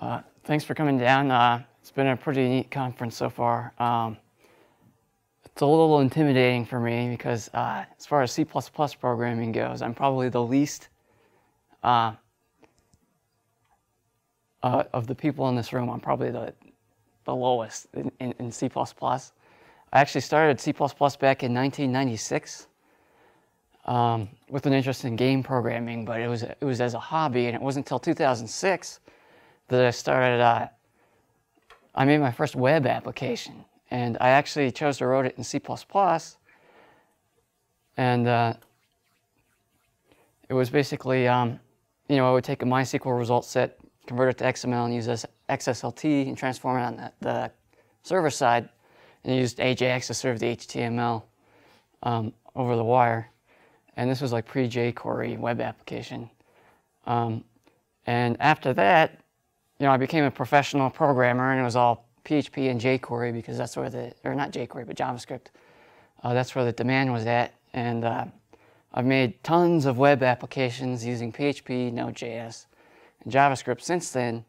Uh, thanks for coming down. Uh, it's been a pretty neat conference so far. Um, it's a little intimidating for me because uh, as far as C++ programming goes, I'm probably the least uh, uh, of the people in this room. I'm probably the, the lowest in, in, in C++. I actually started C++ back in 1996 um, with an interest in game programming, but it was, it was as a hobby, and it wasn't until 2006 that I started, uh, I made my first web application. And I actually chose to write it in C++. And uh, it was basically, um, you know, I would take a MySQL result set, convert it to XML, and use this XSLT and transform it on the, the server side, and used AJAX to serve the HTML um, over the wire. And this was like pre-jQuery web application. Um, and after that, you know, I became a professional programmer, and it was all PHP and jQuery because that's where the, or not jQuery, but JavaScript. Uh, that's where the demand was at. And uh, I've made tons of web applications using PHP, Node.js, and JavaScript since then.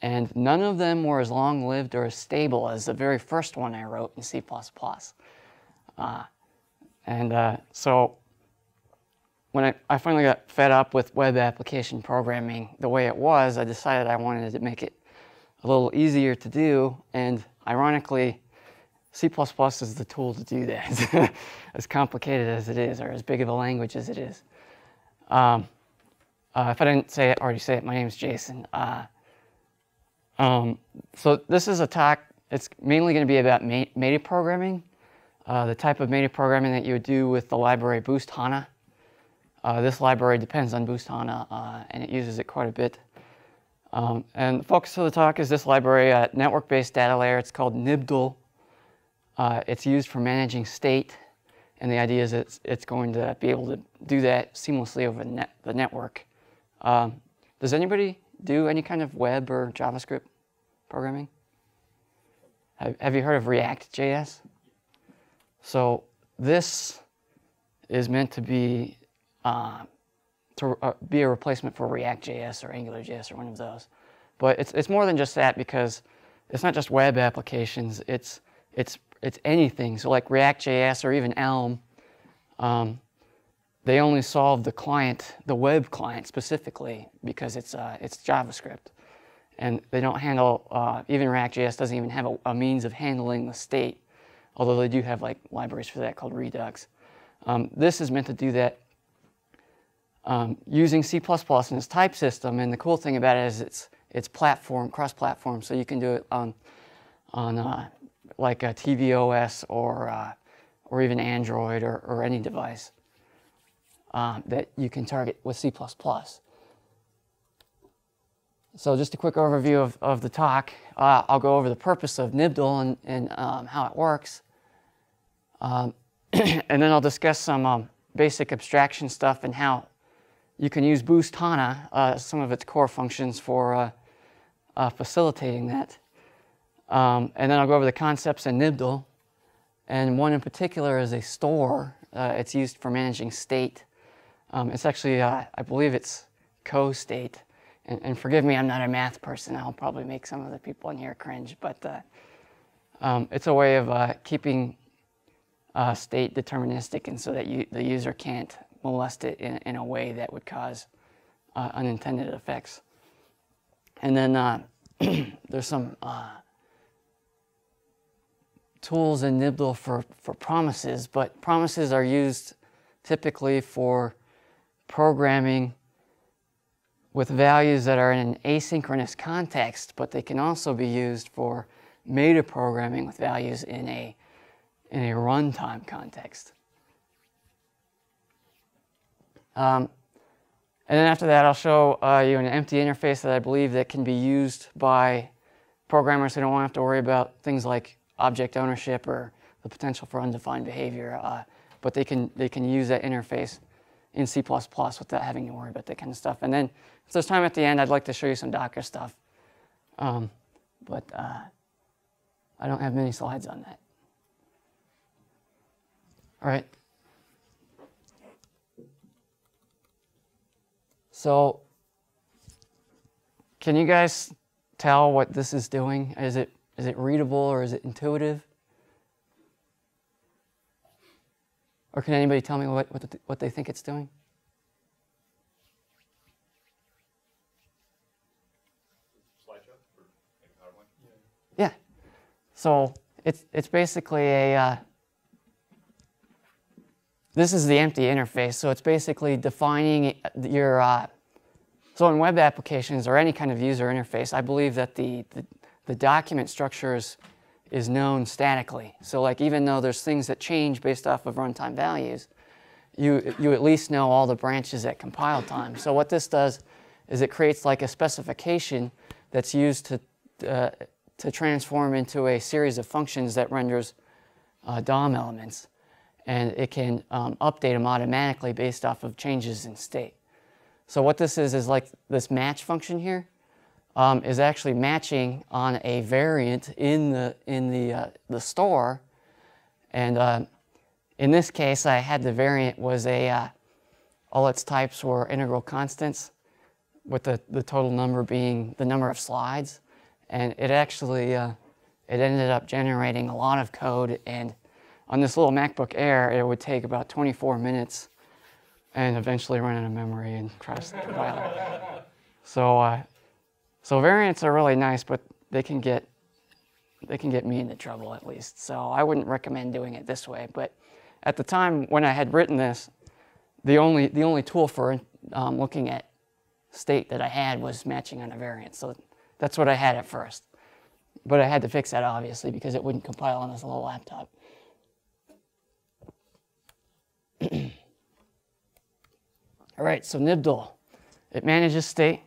And none of them were as long lived or as stable as the very first one I wrote in C. Uh, and uh, so when I, I finally got fed up with web application programming the way it was, I decided I wanted to make it a little easier to do. And ironically, C++ is the tool to do that, as complicated as it is, or as big of a language as it is. Um, uh, if I didn't say it, already say it, my name is Jason. Uh, um, so this is a talk, it's mainly going to be about meta programming, uh, the type of meta programming that you would do with the library Boost HANA. Uh, this library depends on Boost HANA, uh, and it uses it quite a bit. Um, and the focus of the talk is this library, a network-based data layer. It's called Nbdl. Uh, it's used for managing state, and the idea is it's, it's going to be able to do that seamlessly over the, net, the network. Um, does anybody do any kind of web or JavaScript programming? Have, have you heard of React.js? So this is meant to be uh, to uh, be a replacement for React.js or AngularJS or one of those. But it's, it's more than just that because it's not just web applications, it's, it's, it's anything. So like React.js or even Elm, um, they only solve the client, the web client specifically because it's, uh, it's JavaScript. And they don't handle, uh, even React.js doesn't even have a, a, means of handling the state, although they do have like libraries for that called Redux. Um, this is meant to do that um, using C++ in its type system. And the cool thing about it is it's, it's platform, cross-platform, so you can do it on, on uh, like a tvOS or, uh, or even Android or, or any device um, that you can target with C++. So just a quick overview of, of the talk. Uh, I'll go over the purpose of Nbdl and, and um, how it works. Um, and then I'll discuss some um, basic abstraction stuff and how you can use Boost HANA, uh, some of its core functions for uh, uh, facilitating that. Um, and then I'll go over the concepts in Nbdl. And one in particular is a store. Uh, it's used for managing state. Um, it's actually, uh, I believe it's co-state. And, and, forgive me, I'm not a math person. I'll probably make some of the people in here cringe. But uh, um, it's a way of keeping state deterministic and so that you, the user can't molest it in, in a way that would cause uh, unintended effects. And then uh, there's some uh, tools in Nbdl for, for promises, but promises are used typically for programming with values that are in an asynchronous context, but they can also be used for meta programming with values in a, in a runtime context. Um, and then after that, I'll show uh, you an empty interface that I believe that can be used by programmers who don't want to have to worry about things like object ownership or the potential for undefined behavior. Uh, but they can, they can use that interface in C++ without having to worry about that kind of stuff. And then if there's time at the end, I'd like to show you some Docker stuff. Um, but uh, I don't have many slides on that. All right. So can you guys tell what this is doing? Is it is it readable or is it intuitive? Or can anybody tell me what, what, the, what they think it's doing? Yeah. So it's, it's basically a, uh, this is the empty interface. So it's basically defining your, uh, so in web applications or any kind of user interface, I believe that the, the, the document structure is, is known statically. So like even though there's things that change based off of runtime values, you, you at least know all the branches at compile time. So what this does is it creates like a specification that's used to, uh, to transform into a series of functions that renders uh, DOM elements. And it can um, update them automatically based off of changes in state. So what this is, is like this match function here um, is actually matching on a variant in the, in the, uh, the store. And uh, in this case, I had the variant was a, uh, all its types were integral constants with the, the total number being the number of slides. And it actually, uh, it ended up generating a lot of code. And on this little MacBook Air, it would take about 24 minutes and eventually run out of memory and crash the compiler. So, uh, so variants are really nice, but they can get they can get me into trouble at least. So I wouldn't recommend doing it this way. But at the time when I had written this, the only the only tool for um, looking at state that I had was matching on a variant. So that's what I had at first. But I had to fix that obviously because it wouldn't compile on this little laptop. All right, so Nbdl. It manages state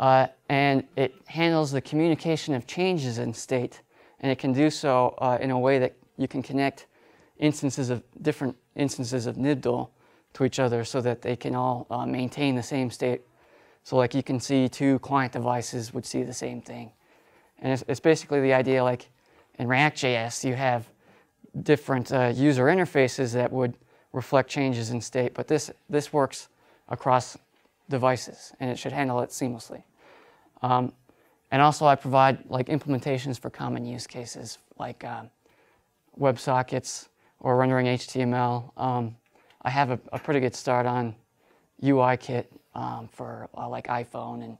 uh, and it handles the communication of changes in state. And it can do so uh, in a way that you can connect instances of different instances of Nbdl to each other so that they can all uh, maintain the same state. So like you can see two client devices would see the same thing. And it's, it's basically the idea like in React.js you have different uh, user interfaces that would reflect changes in state, but this, this works across devices and it should handle it seamlessly. Um, and also I provide like implementations for common use cases like uh, WebSockets or rendering HTML. Um, I have a, a, pretty good start on UIKit um, for uh, like iPhone and,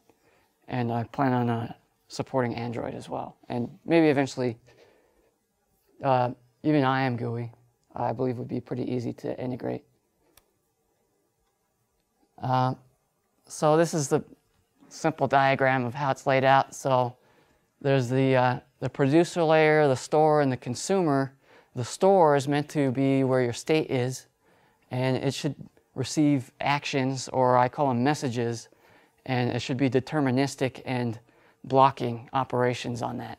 and I plan on uh, supporting Android as well. And maybe eventually uh, even IMGUI I believe would be pretty easy to integrate. Uh, so this is the simple diagram of how it's laid out. So there's the, uh, the producer layer, the store, and the consumer. The store is meant to be where your state is, and it should receive actions, or I call them messages, and it should be deterministic and blocking operations on that.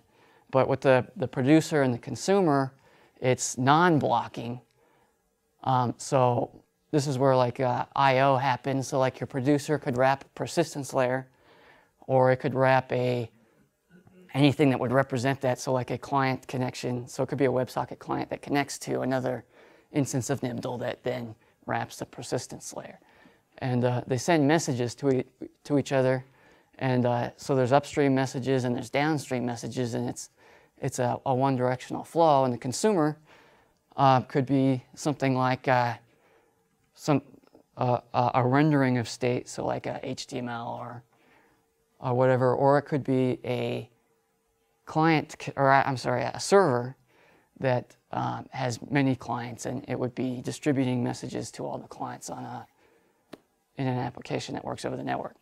But with the, the producer and the consumer, it's non-blocking. Um, so this is where like uh, I.O. happens. So like your producer could wrap a persistence layer, or it could wrap a anything that would represent that. So like a client connection. So it could be a WebSocket client that connects to another instance of Nbdl that then wraps the persistence layer. And uh, they send messages to, e to each other. And uh, so there's upstream messages and there's downstream messages, and it's, it's a, a one directional flow. And the consumer uh, could be something like uh, some uh, a rendering of state, so like a HTML or or whatever, or it could be a client, or I'm sorry, a server that um, has many clients, and it would be distributing messages to all the clients on a in an application that works over the network.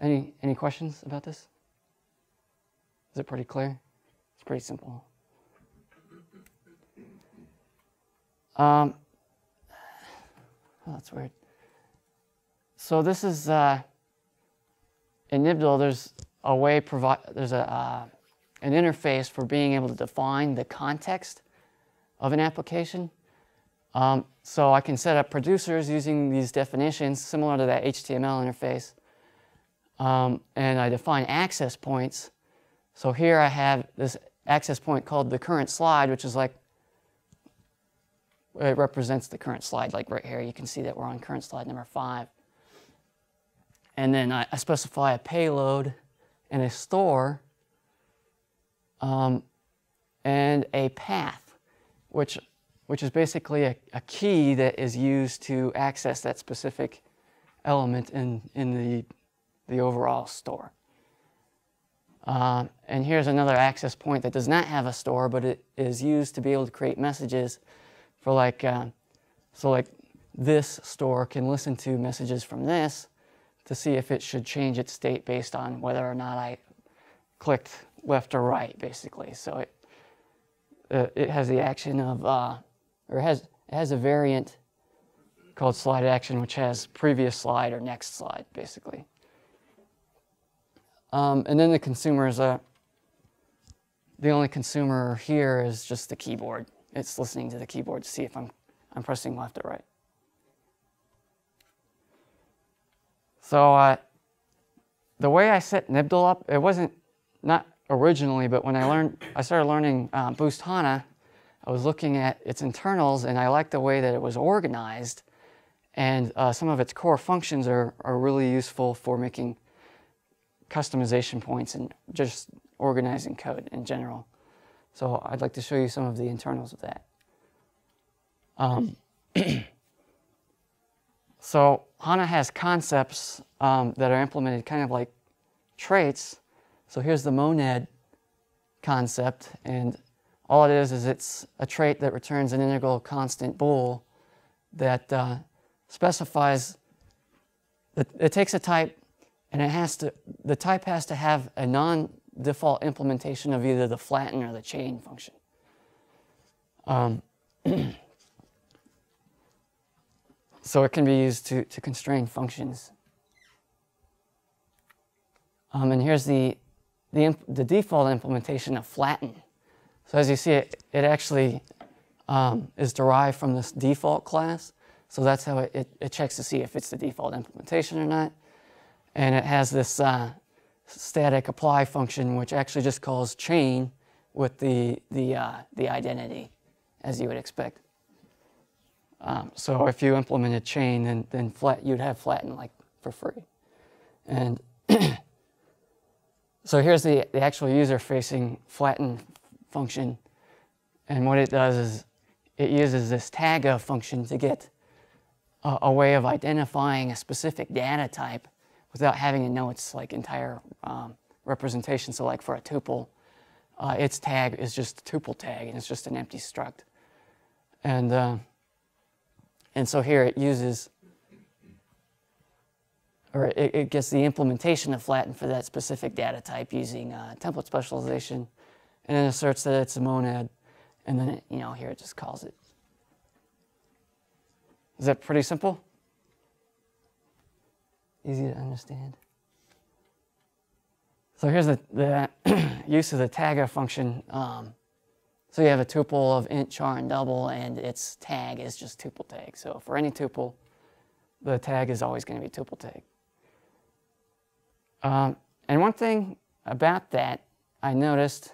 Any any questions about this? Is it pretty clear? It's pretty simple. Um, oh, that's weird. So this is uh, in Nbdl. There's a way provide. There's a uh, an interface for being able to define the context of an application. Um, so I can set up producers using these definitions, similar to that HTML interface. Um, and I define access points. So here I have this access point called the current slide, which is like it represents the current slide, like right here. You can see that we're on current slide number five. and then I, I specify a payload and a store um, and a path, which, which is basically a, a key that is used to access that specific element in, in the, the overall store. Uh, and here's another access point that does not have a store, but it is used to be able to create messages for like, uh, so like this store can listen to messages from this to see if it should change its state based on whether or not I clicked left or right, basically. So it, uh, it has the action of, uh, or it has, it has a variant called slide action, which has previous slide or next slide, basically. Um, and then the consumer is a, the only consumer here is just the keyboard. It's listening to the keyboard to see if I'm, I'm pressing left or right. So uh, the way I set Nbdl up, it wasn't not originally, but when I learned, I started learning uh, Boost HANA, I was looking at its internals and I liked the way that it was organized. And uh, some of its core functions are, are really useful for making customization points and just organizing code in general. So I'd like to show you some of the internals of that. Um, so HANA has concepts um, that are implemented kind of like traits. So here's the monad concept, and all it is is it's a trait that returns an integral constant bool that uh, specifies that it takes a type and it has to the type has to have a non-default implementation of either the flatten or the chain function. Um, so it can be used to, to constrain functions. Um, and here's the, the, the default implementation of flatten. So as you see, it, it actually um, is derived from this default class. So that's how it, it, it, checks to see if it's the default implementation or not. And it has this uh, static apply function, which actually just calls chain with the, the, uh, the identity, as you would expect. Um, so if you implemented chain, then, then flat, you'd have flatten like for free. And so here's the, the actual user-facing flatten function. And what it does is it uses this tag of function to get a, a way of identifying a specific data type without having to know its like entire um, representation. So like for a tuple, uh, its tag is just a tuple tag and it's just an empty struct. And, uh, and so here it uses, or it, it, gets the implementation of flatten for that specific data type using uh, template specialization and then asserts that it's a monad. And then, it, you know, here it just calls it. Is that pretty simple? Easy to understand. So here's the, the use of the tag of function. Um, so you have a tuple of int, char, and double, and its tag is just tuple tag. So for any tuple, the tag is always going to be tuple tag. Um, and one thing about that I noticed,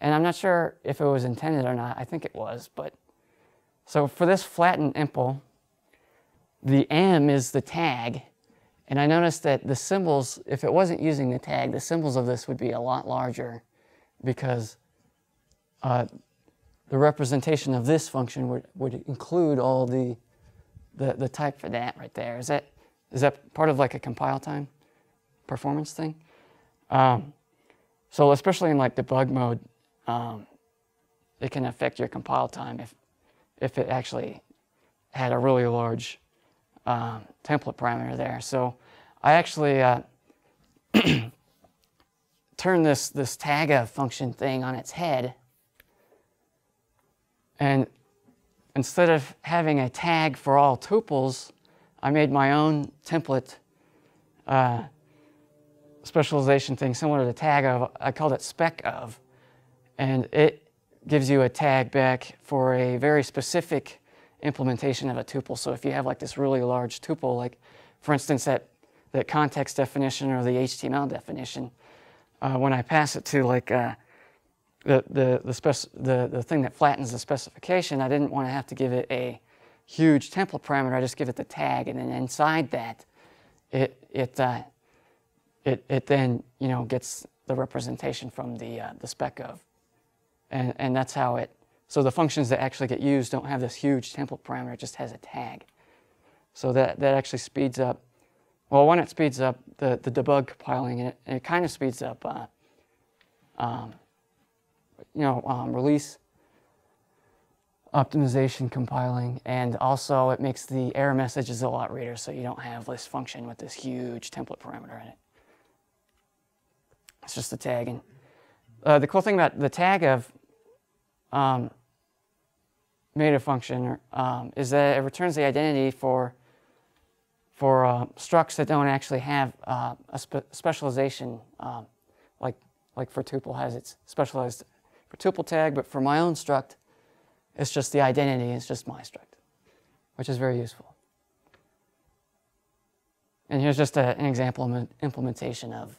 and I'm not sure if it was intended or not, I think it was, but so for this flattened impl, the m is the tag, and I noticed that the symbols, if it wasn't using the tag, the symbols of this would be a lot larger because uh, the representation of this function would, would include all the, the, the type for that right there. Is that, is that part of like a compile time performance thing? Um, so especially in like debug mode, um, it can affect your compile time if, if it actually had a really large um, template parameter there. So I actually uh, turn this, this tag of function thing on its head. And instead of having a tag for all tuples, I made my own template uh, specialization thing similar to tag of. I called it spec of. And it gives you a tag back for a very specific implementation of a tuple. So if you have like this really large tuple, like for instance that, that context definition or the HTML definition, uh, when I pass it to like uh, the, the, the, spec the, the thing that flattens the specification, I didn't want to have to give it a huge template parameter. I just give it the tag and then inside that, it it uh, it it then you know gets the representation from the uh, the spec of, and and that's how it. So the functions that actually get used don't have this huge template parameter; it just has a tag. So that that actually speeds up. Well, one, it speeds up the the debug compiling, and it, it kind of speeds up. Uh, um, you know, um, release optimization compiling, and also it makes the error messages a lot reader, so you don't have this function with this huge template parameter in it. It's just a tag. And uh, the cool thing about the tag of um, made a function um, is that it returns the identity for for uh, structs that don't actually have uh, a spe specialization, um, like like for tuple has its specialized for tuple tag, but for my own struct, it's just the identity, it's just my struct, which is very useful. And here's just a, an example of an implementation of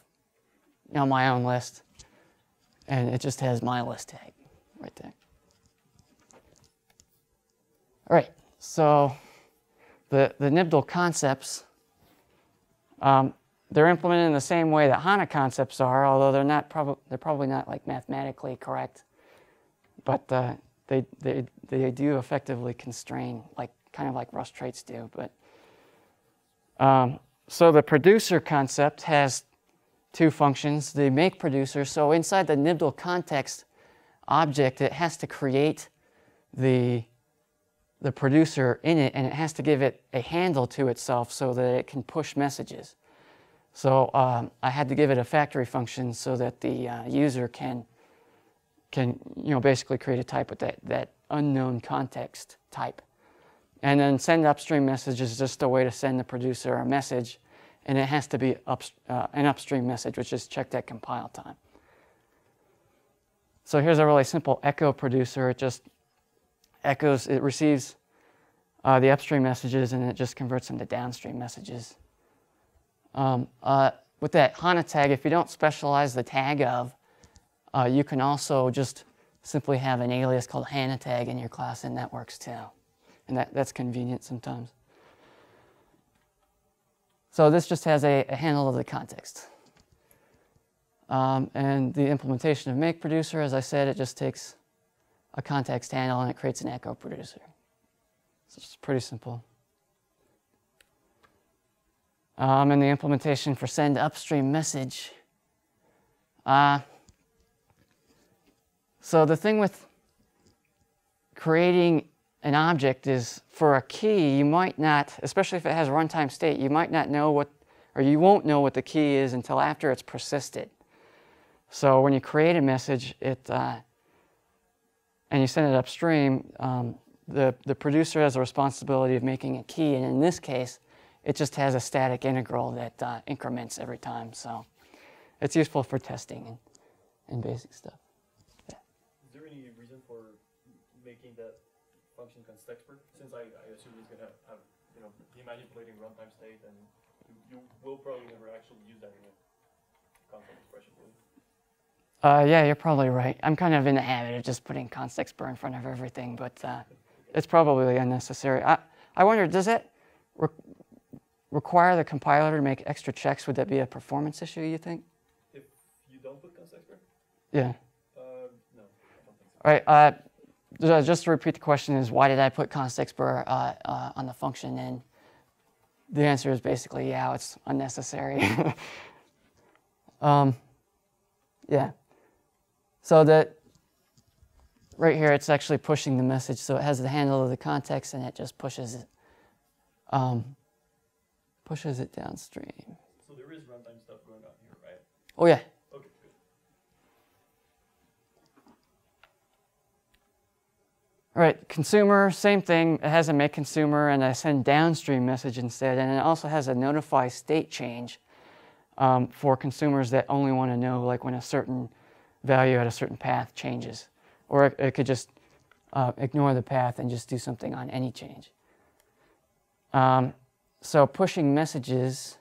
you know, my own list. And it just has my list tag right there. All right, so the, the Nbdl concepts, um, they're implemented in the same way that HANA concepts are, although they're not prob they're probably not like mathematically correct. But uh, they, they, they do effectively constrain, like kind of like Rust traits do. But um, so the producer concept has two functions. The make producer, so inside the Nbdl context object, it has to create the the producer in it, and it has to give it a handle to itself so that it can push messages. So um, I had to give it a factory function so that the uh, user can can you know basically create a type with that, that unknown context type. And then send upstream message is just a way to send the producer a message, and it has to be up, uh, an upstream message, which is checked at compile time. So here's a really simple echo producer. It just echoes, it receives uh, the upstream messages, and it just converts them to downstream messages. Um, uh, with that HANA tag, if you don't specialize the tag of, uh, you can also just simply have an alias called HANA tag in your class, and that works too. And that, that's convenient sometimes. So this just has a, a handle of the context. Um, and the implementation of make producer, as I said, it just takes a context handle and it creates an echo producer. So it's pretty simple. Um, and the implementation for send upstream message. Uh, so the thing with creating an object is for a key, you might not, especially if it has runtime state, you might not know what, or you won't know what the key is until after it's persisted. So when you create a message, it, uh, and you send it upstream, um, the, the producer has a responsibility of making a key, and in this case, it just has a static integral that uh, increments every time. So it's useful for testing and, and basic stuff. Yeah. Is there any reason for making that function constexpr, since I, I assume it's gonna have, you know, manipulating runtime state, and you, you will probably never actually use that in a const expression, you? Uh, yeah, you're probably right. I'm kind of in the habit of just putting constexpr in front of everything, but uh, it's probably unnecessary. I, I wonder, does it re require the compiler to make extra checks? Would that be a performance issue, you think? If you don't put constexpr? Yeah. Uh, no, I don't think so. All right. Uh, just to repeat the question is why did I put constexpr uh, uh, on the function? And the answer is basically, yeah, it's unnecessary. um, yeah. So that right here, it's actually pushing the message. So it has the handle of the context and it just pushes it, um, pushes it downstream. So there is runtime stuff going on here, right? Oh yeah, Okay. All right, consumer, same thing. It has a make consumer and a send downstream message instead. And it also has a notify state change um, for consumers that only want to know like when a certain value at a certain path changes. Or it, could just uh, ignore the path and just do something on any change. Um, so pushing messages.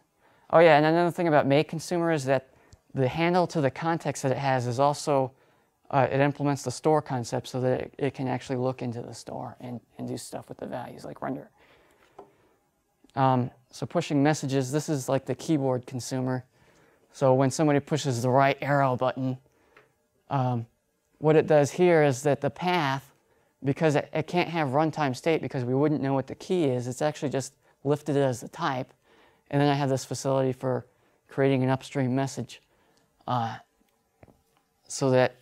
Oh yeah, and another thing about make consumer is that the handle to the context that it has is also uh, it implements the store concept so that it, it, can actually look into the store and, and do stuff with the values like render. Um, so pushing messages, this is like the keyboard consumer. So when somebody pushes the right arrow button, um, what it does here is that the path, because it, it can't have runtime state because we wouldn't know what the key is, it's actually just lifted it as the type. And then I have this facility for creating an upstream message. Uh, so that,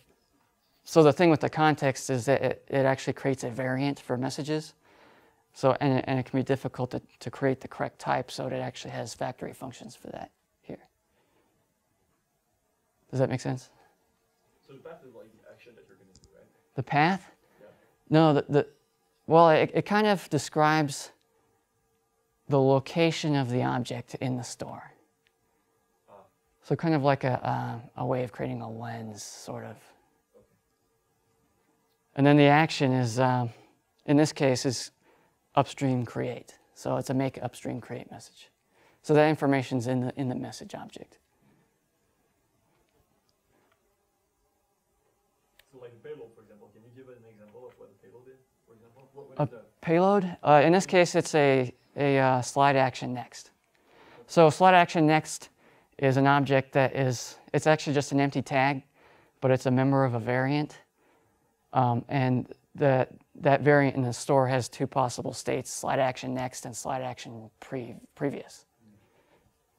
so the thing with the context is that it, it actually creates a variant for messages. So, and, it- and it can be difficult to, to create the correct type, so it actually has factory functions for that here. Does that make sense? So the path is like the action that you're gonna do, right? The path? Yeah. No, the, the well, it, it kind of describes the location of the object in the store. Ah. So kind of like a, a, a way of creating a lens, sort of. And then the action is, um, in this case, is upstream create. So it's a make upstream create message. So that information's in the in the message object. So like the payload, for example, can you give an example of what a payload is, for example? What, what A payload. Uh, in this case, it's a, a uh, slide action next. So slide action next is an object that is, it's actually just an empty tag, but it's a member of a variant. Um, and that, that variant in the store has two possible states, slide action next and slide action pre, previous.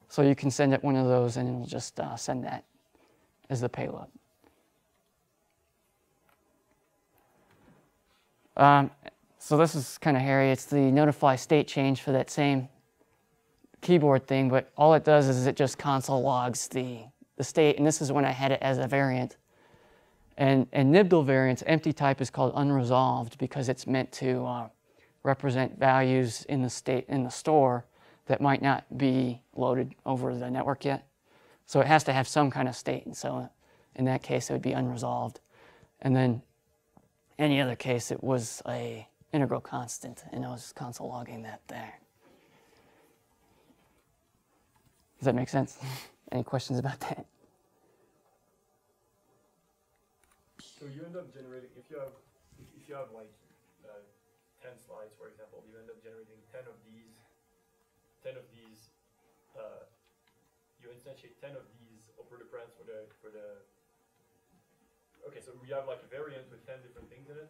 So you can send it one of those and it'll just uh, send that as the payload. Um, so this is kind of hairy. It's the notify state change for that same keyboard thing, but all it does is it just console logs the, the state, and this is when I had it as a variant. And, and Nbdl variants, empty type is called unresolved because it's meant to uh, represent values in the state in the store that might not be loaded over the network yet. So it has to have some kind of state, and so in that case it would be unresolved. And then any other case, it was a integral constant, and I was just console logging that there. Does that make sense? Any questions about that? so you end up generating, if you have, if you have like, uh, ten slides, for example, you end up generating ten of these, ten of these, uh, you instantiate ten of these operator params for the, for the, okay, so we have like a variant with ten different things in it?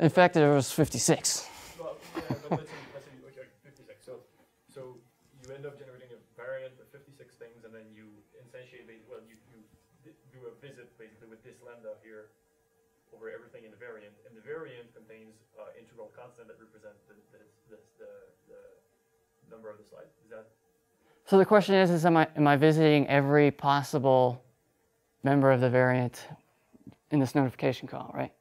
In fact, it was 56. Well, yeah, but let's say, let's say, okay, fifty-six, so, so you end up generating a variant with fifty-six things, and then you instantiate, well, you, you do a visit basically with this lambda here over everything in the variant, and the variant contains, uh, integral constant that represent the, the, the, the, the number of the slide, is that, So the question is, is am I, am I visiting every possible member of the variant in this notification call, right?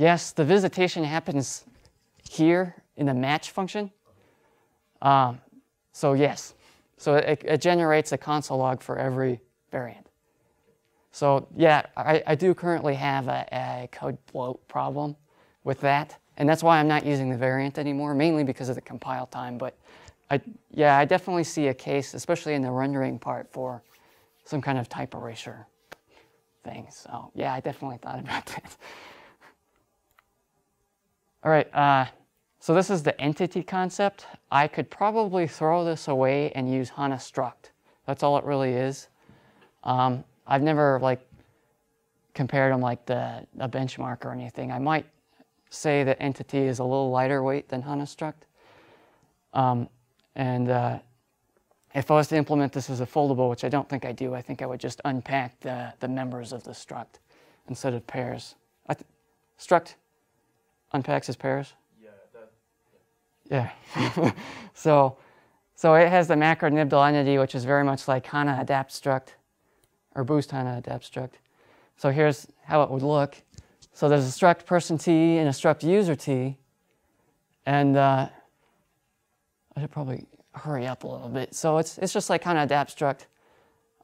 Yes, the visitation happens here in the match function. Um, so yes, so it, it generates a console log for every variant. So yeah, I, I do currently have a, a code bloat problem with that, and that's why I'm not using the variant anymore, mainly because of the compile time. But I, yeah, I definitely see a case, especially in the rendering part, for some kind of type erasure thing. So yeah, I definitely thought about that. All right, uh, so this is the entity concept. I could probably throw this away and use HANA struct. That's all it really is. Um, I've never like compared them like the a benchmark or anything. I might say that entity is a little lighter weight than HANA struct. Um, and uh, if I was to implement this as a foldable, which I don't think I do, I think I would just unpack the, the members of the struct instead of pairs. Struct unpacks his pairs. yeah, that, Yeah. so, so it has the macro nbdl entity, which is very much like HANA adapt struct, or boost HANA adapt struct. So here's how it would look. So there's a struct person t and a struct user t, and uh, I should probably hurry up a little bit. So it's it's just like HANA adapt struct,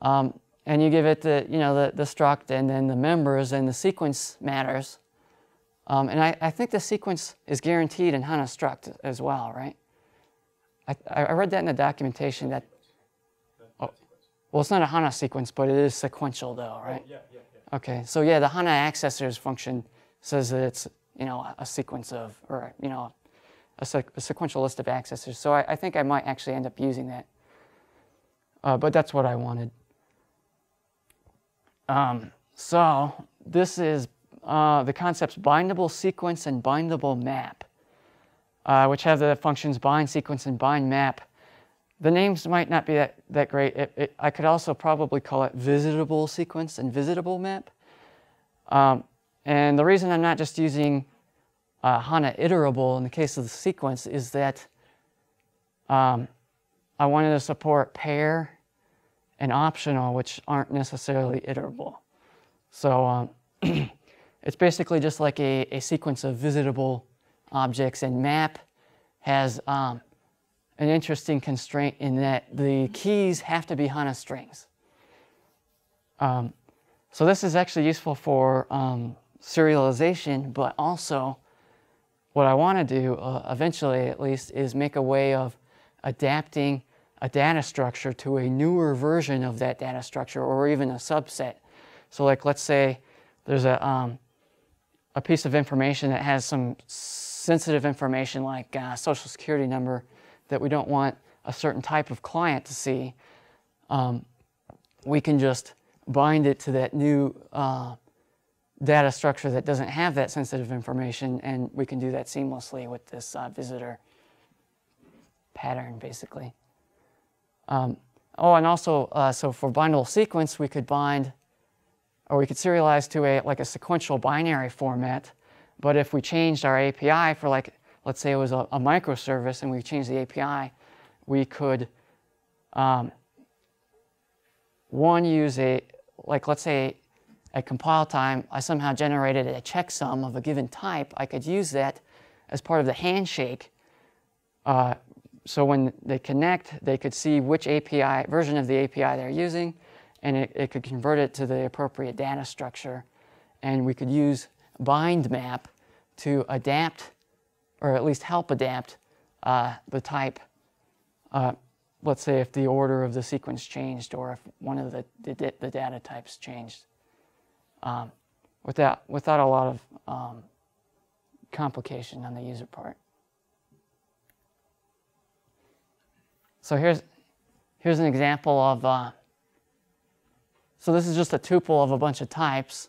um, and you give it the you know the, the struct and then the members and the sequence matters. Um, and I, I think the sequence is guaranteed in HANA struct as well, right? I, I read that in the documentation that, Oh. well, it's not a HANA sequence, but it is sequential though, right? Oh, yeah, yeah, yeah. Okay, so yeah, the HANA accessors function says that it's, you know, a sequence of, or, you know, a, a sequential list of accessors. So I, I, think I might actually end up using that. Uh, but that's what I wanted. Um, so this is uh, the concepts bindable sequence and bindable map, uh, which have the functions bind sequence and bind map. The names might not be that, that great. It, it, I could also probably call it visitable sequence and visitable map. Um, and the reason I'm not just using uh, HANA iterable in the case of the sequence is that um, I wanted to support pair and optional, which aren't necessarily iterable. So um, it's basically just like a, a, sequence of visitable objects, and map has um, an interesting constraint in that the keys have to be HANA strings. Um, so this is actually useful for um, serialization, but also what I want to do, uh, eventually at least, is make a way of adapting a data structure to a newer version of that data structure or even a subset. So like let's say there's a, um, a piece of information that has some sensitive information like social security number that we don't want a certain type of client to see. Um, we can just bind it to that new uh, data structure that doesn't have that sensitive information, and we can do that seamlessly with this uh, visitor pattern, basically. Um, oh, and also, uh, so for bindable sequence, we could bind, or we could serialize to a like a sequential binary format. But if we changed our API for like, let's say it was a, a microservice, and we changed the API, we could um, one use a like let's say at compile time, I somehow generated a checksum of a given type, I could use that as part of the handshake. Uh, so when they connect, they could see which API, version of the API they're using, and it, it could convert it to the appropriate data structure. And we could use bind map to adapt, or at least help adapt, uh, the type. Uh, let's say if the order of the sequence changed or if one of the, the, the data types changed um, without, without a lot of um, complication on the user part. So here's, here's an example of, uh, so this is just a tuple of a bunch of types.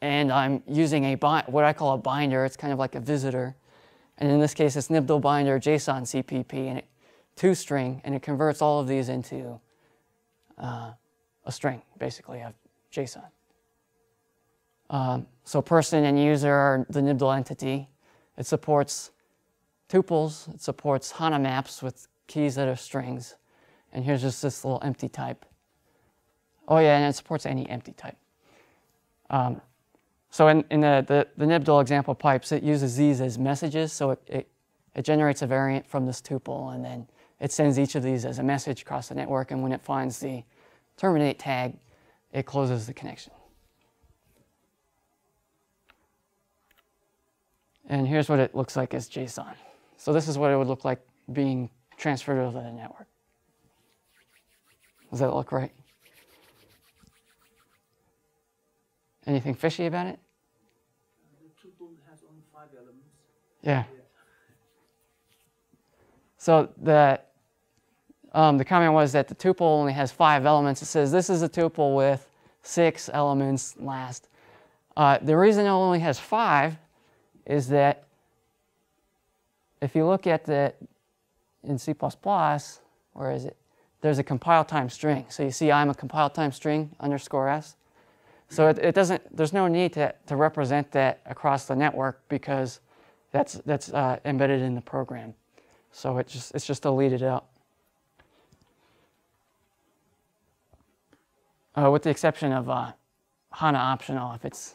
And I'm using a what I call a binder. It's kind of like a visitor. And in this case, it's Nbdl binder JSON CPP, and it, to string, and it converts all of these into uh, a string, basically, of JSON. Um, so person and user are the Nbdl entity. It supports tuples. It supports HANA maps with keys that are strings. And here's just this little empty type. Oh yeah, and it supports any empty type. Um, so in, in the, the, the example pipes, it uses these as messages. So it, it, it generates a variant from this tuple, and then it sends each of these as a message across the network. And when it finds the terminate tag, it closes the connection. And here's what it looks like as JSON. So this is what it would look like being transferred over the network. Does that look right? Anything fishy about it? Yeah. So the um, the comment was that the tuple only has five elements. It says this is a tuple with six elements last. Uh, the reason it only has five is that if you look at the in C++, where is it? There's a compile time string. So you see I'm a compile time string underscore S. So it, it doesn't, there's no need to, to represent that across the network because that's, that's uh, embedded in the program. So it just, it's just deleted out. Uh, with the exception of uh, HANA optional, if it's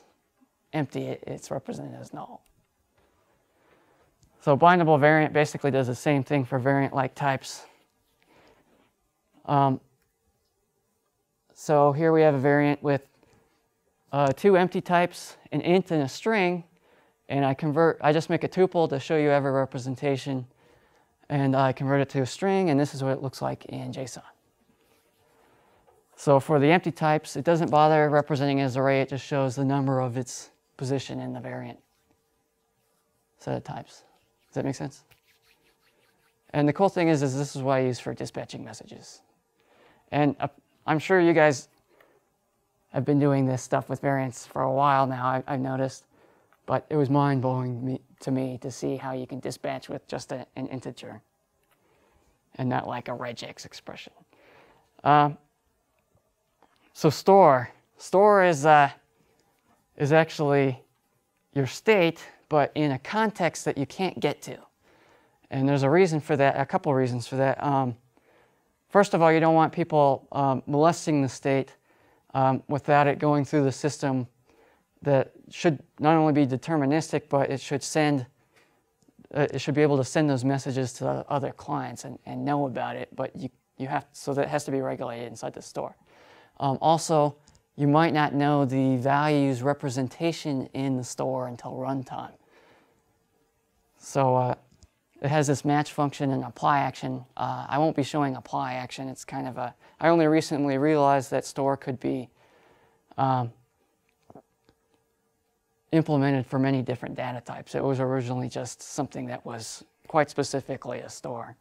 empty, it, it's represented as null. So bindable variant basically does the same thing for variant-like types. Um, so here we have a variant with uh, two empty types, an int and a string, and I convert, I just make a tuple to show you every representation, and I convert it to a string, and this is what it looks like in JSON. So for the empty types, it doesn't bother representing as array, it just shows the number of its position in the variant set of types. Does that make sense? And the cool thing is, is this is what I use for dispatching messages. And uh, I'm sure you guys have been doing this stuff with variants for a while now, I, I've noticed. But it was mind blowing me, to me to see how you can dispatch with just a, an integer and not like a regex expression. Um, so store, store is uh, is actually your state, but in a context that you can't get to. And there's a reason for that, a couple reasons for that. Um, first of all, you don't want people um, molesting the state um, without it going through the system that should not only be deterministic, but it should send, uh, it should be able to send those messages to other clients and, and know about it, but you, you have, so that has to be regulated inside the store. Um, also, you might not know the values representation in the store until runtime. So uh, it has this match function and apply action. Uh, I won't be showing apply action. It's kind of a, I only recently realized that store could be um, implemented for many different data types. It was originally just something that was quite specifically a store.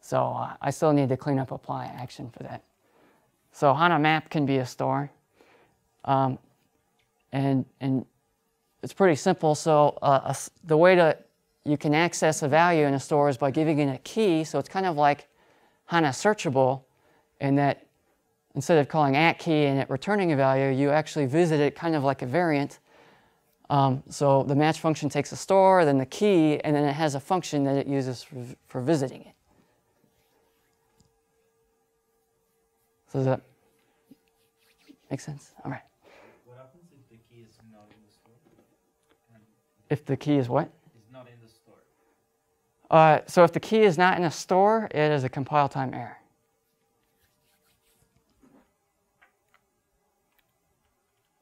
So uh, I still need to clean up apply action for that. So HANA map can be a store. Um, and, and it's pretty simple. So uh, a, the way to you can access a value in a store is by giving it a key. So it's kind of like HANA searchable in that instead of calling at key and it returning a value, you actually visit it kind of like a variant. Um, so the match function takes a store, then the key, and then it has a function that it uses for, for visiting it. So does that make sense? All right. What happens if the key is not in the store? If the key is what? is not in the store. Uh, so if the key is not in a store, it is a compile time error.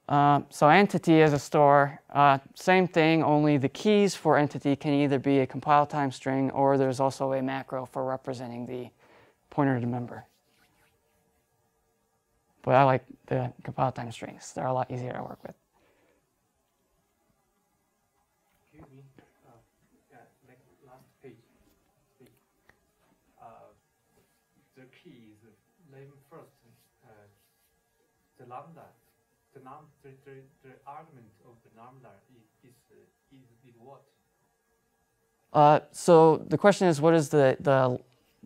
Uh, so entity is a store, uh, same thing, only the keys for entity can either be a compile time string or there's also a macro for representing the pointer to member. But I like the compile time strings. They're a lot easier to work with. Excuse me, uh, yeah, like last page, page. Uh, the key is name first, uh, the lambda, the the, the, argument of the lambda is, is, uh, is, is what? Uh, so the question is, what is the, the,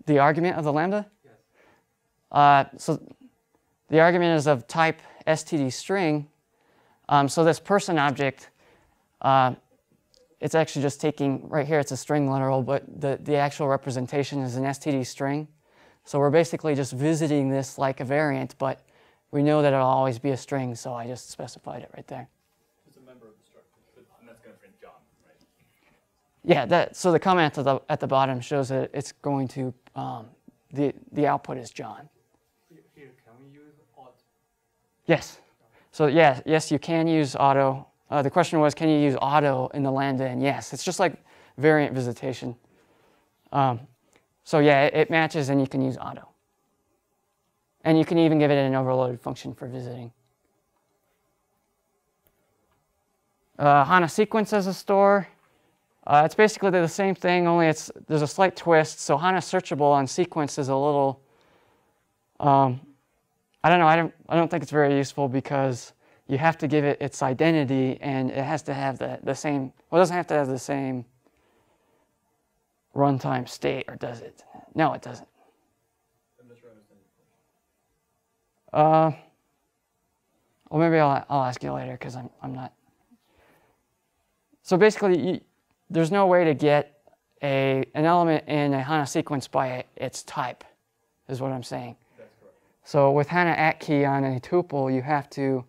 the argument of the lambda? Yes. Uh, so the argument is of type std string. Um, so this person object, uh, it's actually just taking, right here it's a string literal, but the, the actual representation is an std string. So we're basically just visiting this like a variant, but we know that it'll always be a string, so I just specified it right there. It's a member of the structure, and that's gonna print John, right? Yeah, that, so the comment at the, at the bottom shows that it's going to, um, the, the output is John. Here, here, can we use auto? Yes. So yeah, yes, you can use auto. Uh, the question was, can you use auto in the lambda? And yes, it's just like variant visitation. Um, so yeah, it, it matches and you can use auto. And you can even give it an overloaded function for visiting. Uh, HANA sequence as a store. Uh, it's basically the same thing, only it's there's a slight twist. So HANA searchable on sequence is a little um, I don't know. I don't. I don't think it's very useful because you have to give it its identity, and it has to have the the same. Well, it doesn't have to have the same runtime state, or does it? No, it doesn't. I'm not sure I understand the question. Uh, well, maybe I'll I'll ask you later because I'm I'm not. So basically, you, there's no way to get a an element in a HANA sequence by its type, is what I'm saying. That's correct. So with HANA at key on a tuple, you have to,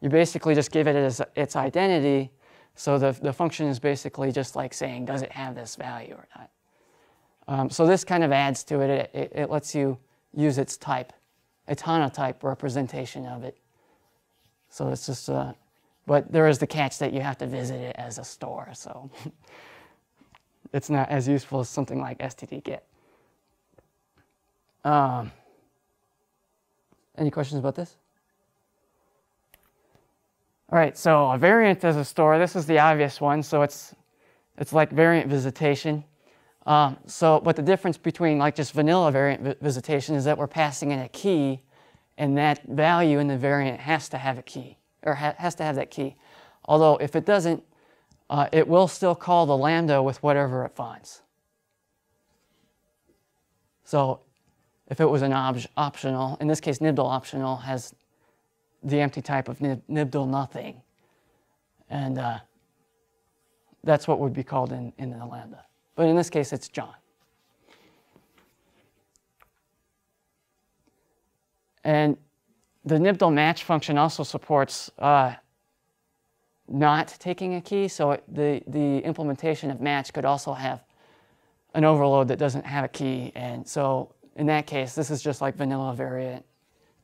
you basically just give it as its identity. So the, the function is basically just like saying, does it have this value or not? Um, so this kind of adds to it. It, it. it lets you use its type, its HANA type representation of it. So it's just, uh, but there is the catch that you have to visit it as a store. So it's not as useful as something like std-get. Um, any questions about this? All right, so a variant as a store, this is the obvious one. So it's It's like variant visitation. Um, so, but the difference between like just vanilla variant vi- visitation is that we're passing in a key, and that value in the variant has to have a key, or ha- has to have that key. Although if it doesn't, uh, it will still call the lambda with whatever it finds. So, if it was an ob- optional, in this case, nbdl optional has the empty type of nib- nbdl nothing, and uh, that's what would be called in, in the lambda. But in this case, it's John. And the nbdl match function also supports uh, not taking a key, so it, the, the implementation of match could also have an overload that doesn't have a key. And so in that case, this is just like vanilla variant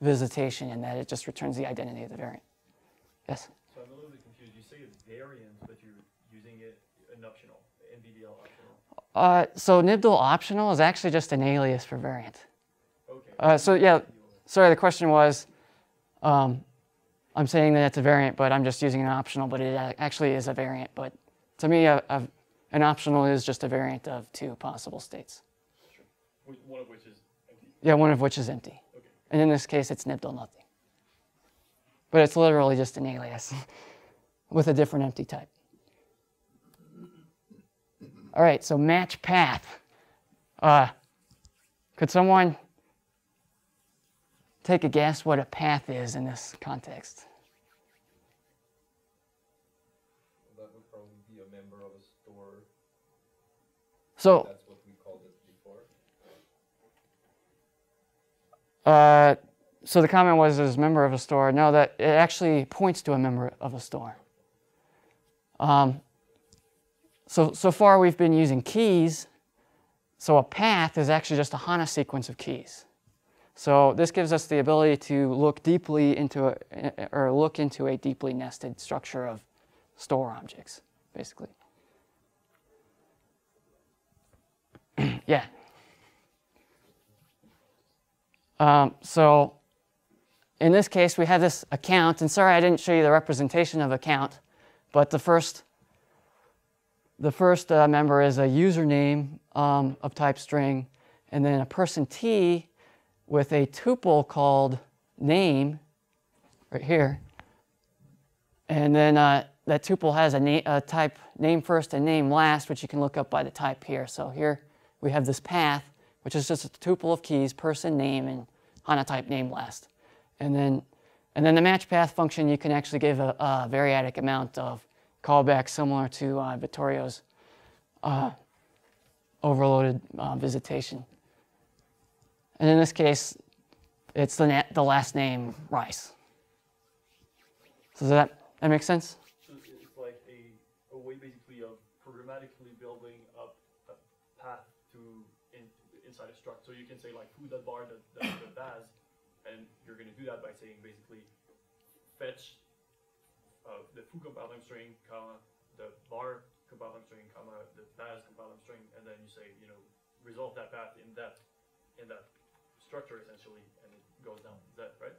visitation in that it just returns the identity of the variant. Yes? So I'm a little bit confused. You say it's variant, but you're using it an optional, NBDL optional. Uh, so nbdl optional is actually just an alias for variant. Okay. Uh, so yeah, sorry, the question was, um, I'm saying that it's a variant, but I'm just using an optional, but it actually is a variant. But to me, a, a, an optional is just a variant of two possible states. Which- One of which is empty. Yeah, one of which is empty. Okay. And in this case, it's nbdl nothing. But it's literally just an alias with a different empty type. All right, so match path. Uh, could someone take a guess what a path is in this context? That would probably be a member of a store. So, That's what we called it before. uh, so the comment was as a member of a store. No, that it actually points to a member of a store. Um, so, so far we've been using keys. So a path is actually just a HANA sequence of keys. So this gives us the ability to look deeply into a, or look into a deeply nested structure of store objects, basically. yeah. Um, so in this case, we have this account, and sorry I didn't show you the representation of account, but the first the first uh, member is a username um, of type string, and then a person t with a tuple called name, right here. And then uh, that tuple has a, na- a type name first and name last, which you can look up by the type here. So here we have this path, which is just a tuple of keys, person, name, and HANA type name last. And then, and then the match path function, you can actually give a, a variadic amount of callbacks similar to uh, Vittorio's uh, overloaded uh, visitation. And in this case, it's the, the last name Rice. So does that, that make sense? So it's like a, a way basically of programmatically building up a path to in, inside a struct. So you can say like foo that bar that, dot dot baz, and you're gonna do that by saying basically fetch uh, the foo compiling string, comma, the bar compiling string, comma, the baz compiling string, and then you say, you know, resolve that path in that in that structure essentially, and it goes down. Is that right?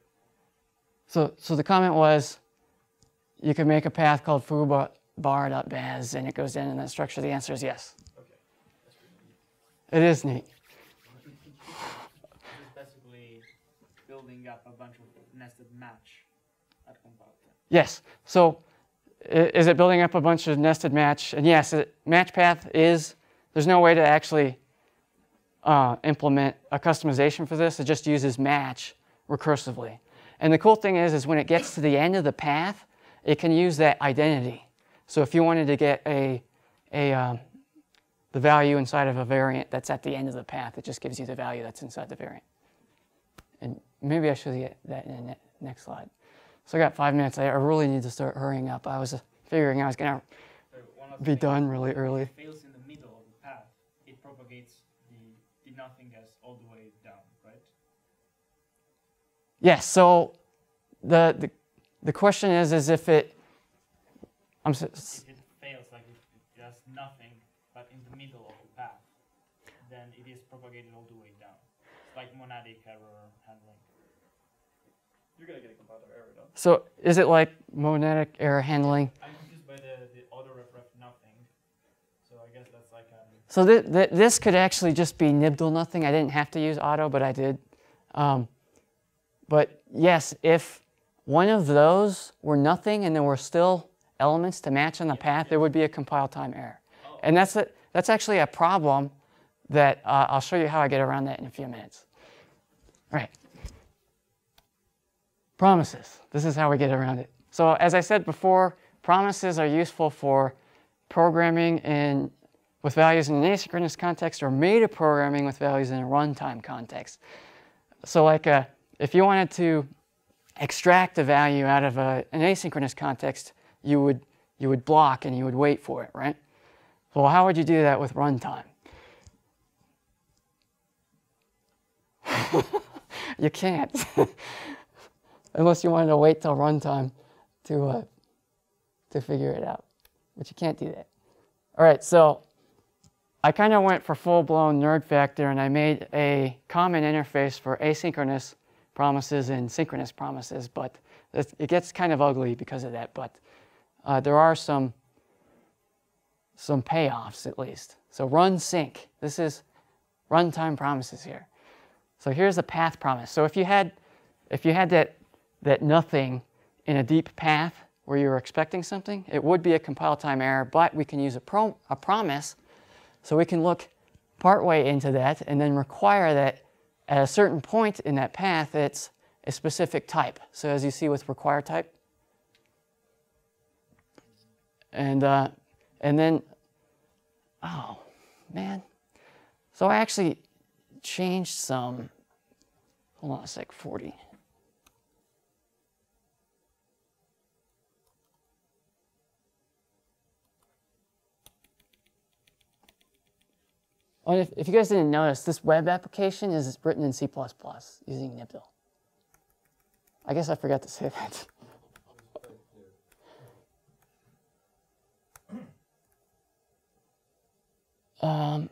So, so the comment was you could make a path called foo foobar.baz and it goes in in that structure. The answer is yes. Okay. That's pretty neat. It is neat. It's basically building up a bunch of nested match at compile time. Yes. So is it building up a bunch of nested match? And yes, it, match path is, there's no way to actually uh, implement a customization for this. It just uses match recursively. And the cool thing is, is when it gets to the end of the path, it can use that identity. So if you wanted to get a, a um, the value inside of a variant that's at the end of the path, it just gives you the value that's inside the variant. And maybe I should get that in the next slide. So I got five minutes. I I really need to start hurrying up. I was figuring I was gonna So one of the be done really if early. it fails in the middle of the path, it propagates the, the nothingness all the way down, right? Yes. So the the, the question is, is if it, I'm s- s- If it fails, like if it does nothing, but in the middle of the path, then it is propagated all the way down. It's like monadic error handling. You're gonna get a compiler error, no? So is it like monadic error handling? I'm confused by the, the auto ref ref nothing. So I guess that's like a So th- th- this could actually just be nbdl nothing. I didn't have to use auto, but I did. Um, but yes, if one of those were nothing and there were still elements to match on the path, there would be a compile time error. And that's, a, that's actually a problem that uh, I'll show you how I get around that in a few minutes. All right. Promises. This is how we get around it. So as I said before, promises are useful for programming in with values in an asynchronous context or meta programming with values in a runtime context. So like uh, if you wanted to extract a value out of a, an asynchronous context, you would, you would block and you would wait for it, right? Well, how would you do that with runtime? you can't, unless you wanted to wait till runtime to, uh, to figure it out, but you can't do that. All right, so I kind of went for full-blown nerd factor and I made a common interface for asynchronous promises and synchronous promises, but it gets kind of ugly because of that, but uh, there are some, some payoffs at least. So run sync, this is runtime promises here. So here's a path promise. So if you had, if you had that, that nothing in a deep path where you're expecting something, it would be a compile time error, but we can use a, pro, a promise so we can look partway into that and then require that at a certain point in that path, it's a specific type. So as you see with require type. And, uh, and then, oh, man. So I actually changed some, hold on a sec, 40. If, if you guys didn't notice, this web application is written in C++ using Nbdl. I guess I forgot to say that. Um,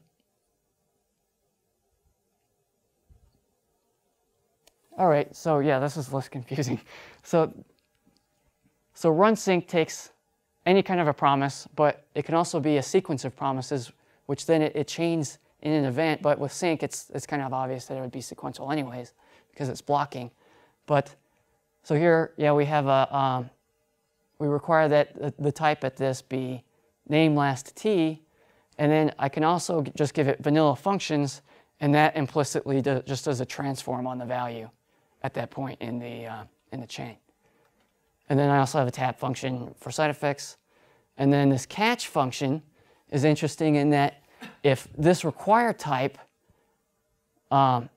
all right, so yeah, this is less confusing. So, so run sync takes any kind of a promise, but it can also be a sequence of promises, which then it, it chains in an event. But with sync, it's, it's kind of obvious that it would be sequential anyways, because it's blocking. But so here, yeah, we have a, um, we require that the, the type at this be name last t, and then I can also just give it vanilla functions, and that implicitly do, just does a transform on the value at that point in the, uh, in the chain. And then I also have a tap function for side effects. And then this catch function is interesting in that if this require type um,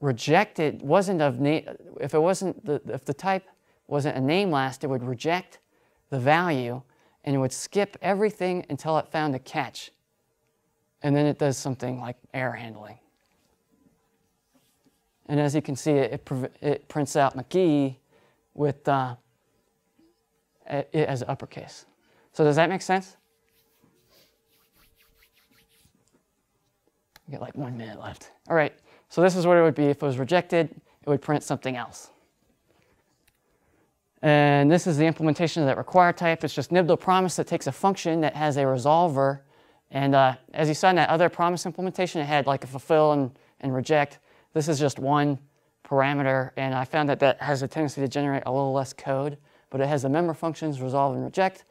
rejected wasn't of name, if it wasn't the, if the type wasn't a name last, it would reject the value and it would skip everything until it found a catch. And then it does something like error handling. And as you can see, it, it, it prints out McGee with uh, it as uppercase. So does that make sense? We got like one minute left. All right, so this is what it would be if it was rejected. It would print something else. And this is the implementation of that require type. It's just nbdl promise that takes a function that has a resolver. And uh, as you saw in that other promise implementation, it had like a fulfill and, and reject. This is just one parameter, and I found that that has a tendency to generate a little less code, but it has the member functions resolve and reject.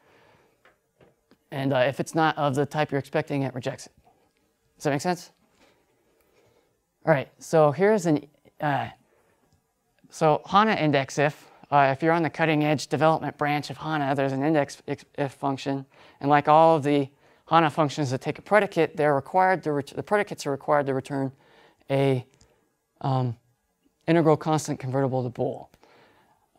And uh, if it's not of the type you're expecting, it rejects it. Does that make sense? All right, so here's an, uh, so HANA index if. Uh, if you're on the cutting edge development branch of HANA, there's an index if- function. And like all of the HANA functions that take a predicate, they're required to, the predicates are required to return a um, integral constant convertible to bool.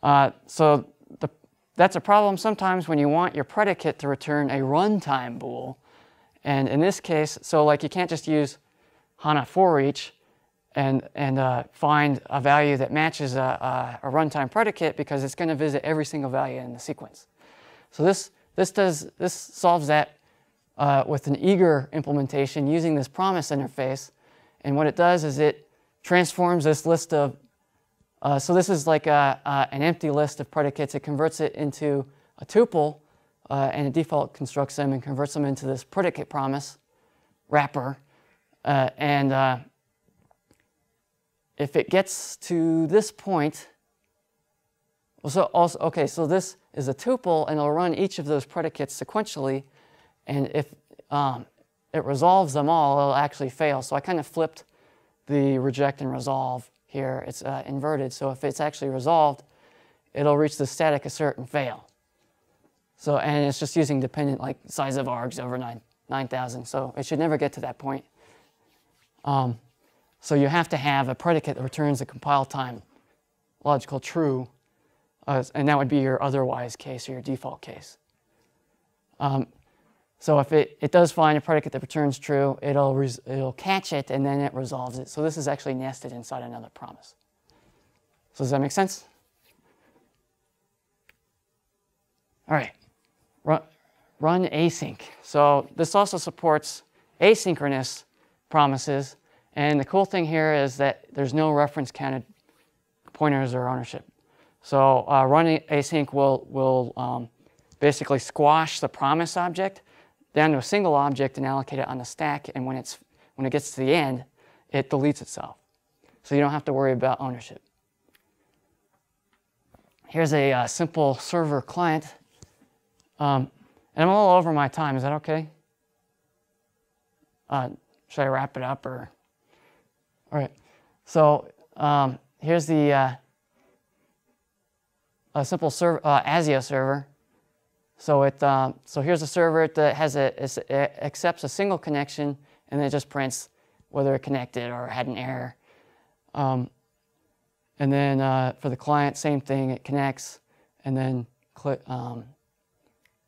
Uh, so the, that's a problem sometimes when you want your predicate to return a runtime bool. And in this case, so like you can't just use HANA for each and, and uh, find a value that matches a, a, a runtime predicate because it's going to visit every single value in the sequence. So this, this, does, this solves that uh, with an eager implementation using this promise interface. And what it does is it transforms this list of, uh, so this is like a, an empty list of predicates. It converts it into a tuple uh, and it default constructs them and converts them into this predicate promise wrapper. Uh, and uh, if it gets to this point, so also, okay, so this is a tuple and it'll run each of those predicates sequentially. And if um, it resolves them all, it'll actually fail. So I kind of flipped the reject and resolve here. It's uh, inverted. So if it's actually resolved, it'll reach the static assert and fail. So, and it's just using dependent like size of args over 9, 9,000. So it should never get to that point. Um, so you have to have a predicate that returns a compile time logical true, uh, and that would be your otherwise case or your default case. Um, so if it, it does find a predicate that returns true, it'll, it'll catch it and then it resolves it. So this is actually nested inside another promise. So does that make sense? All right, run, run async. So this also supports asynchronous promises. And the cool thing here is that there's no reference counted pointers or ownership. So uh, running async will, will um, basically squash the promise object down to a single object and allocate it on the stack. And when, it's, when it gets to the end, it deletes itself. So you don't have to worry about ownership. Here's a uh, simple server client. Um, and I'm a little over my time. Is that okay? Uh, should I wrap it up or? All right. So um, here's the uh, a simple server, uh, ASIO server. So it uh, so here's a server that has a it accepts a single connection and it just prints whether it connected or had an error. Um, and then uh, for the client, same thing. It connects and then click. Um,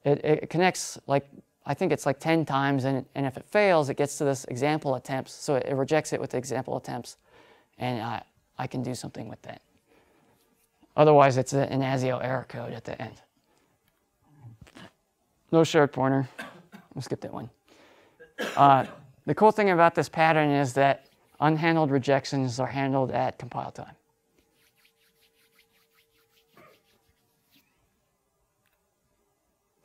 it, it connects like I think it's like 10 times, and, and if it fails, it gets to this example attempts. So it, rejects it with the example attempts, and I, I can do something with that. Otherwise, it's an ASIO error code at the end. No shared pointer. We'll skip that one. Uh, the cool thing about this pattern is that unhandled rejections are handled at compile time.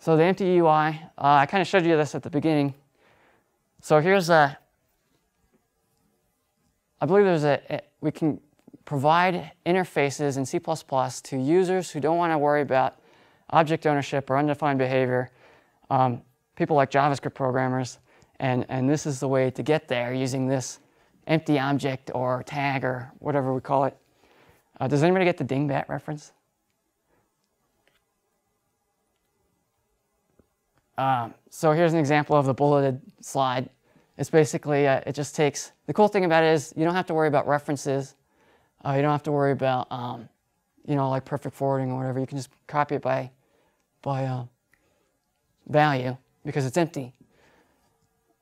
So the empty UI, uh, I kind of showed you this at the beginning. So here's a, I believe there's a, a we can provide interfaces in C++ to users who don't want to worry about object ownership or undefined behavior, um, people like JavaScript programmers, and, and this is the way to get there using this empty object or tag or whatever we call it. Uh, does anybody get the dingbat reference? Um, so here's an example of the bulleted slide. It's basically, uh, it just takes, the cool thing about it is you don't have to worry about references. Uh, you don't have to worry about, um, you know, like perfect forwarding or whatever. You can just copy it by, by uh, value because it's empty.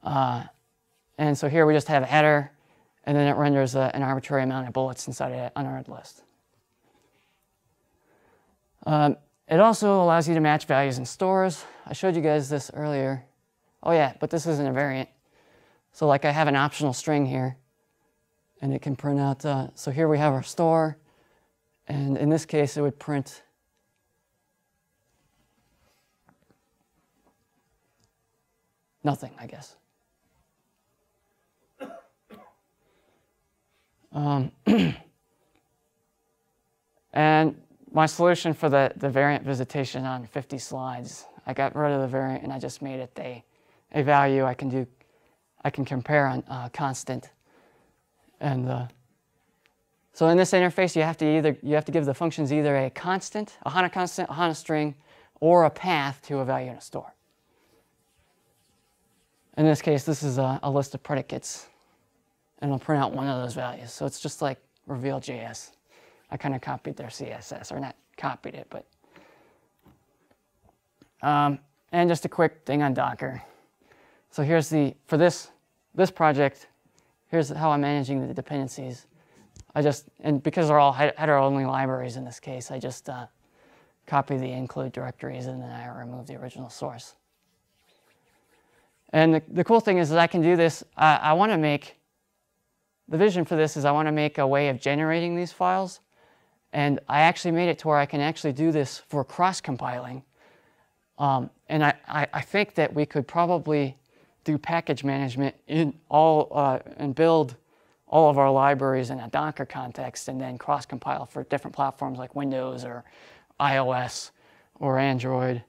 Uh, and so here we just have a header, and then it renders a, an arbitrary amount of bullets inside an unordered list. Um, it also allows you to match values in stores. I showed you guys this earlier. Oh yeah, but this isn't a variant. So like I have an optional string here, and it can print out, uh, so here we have our store, and in this case it would print nothing, I guess. Um, and my solution for the, the variant visitation on 50 slides, I got rid of the variant and I just made it a, a value I can do, I can compare on uh, constant. And uh, so in this interface, you have to either you have to give the functions either a constant, a HANA constant, a HANA string, or a path to a value in a store. In this case, this is a, a list of predicates, and it'll print out one of those values. So it's just like reveal.js. I kind of copied their CSS, or not copied it, but. Um, and just a quick thing on Docker. So here's the, for this, this project, here's how I'm managing the dependencies. I just, and because they're all header-only libraries in this case, I just uh, copy the include directories and then I remove the original source. And the, the cool thing is that I can do this, uh, I want to make, the vision for this is I want to make a way of generating these files. And I actually made it to where I can actually do this for cross-compiling. Um, and I, I, I think that we could probably do package management in all uh, and build all of our libraries in a Docker context and then cross compile for different platforms like Windows or iOS or Android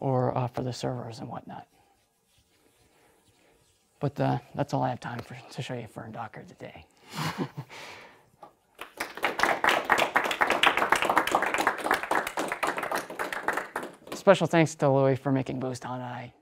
or uh, for the servers and whatnot. But uh, that's all I have time for, to show you for Docker today. Special thanks to Louis for making Boost.Hana. I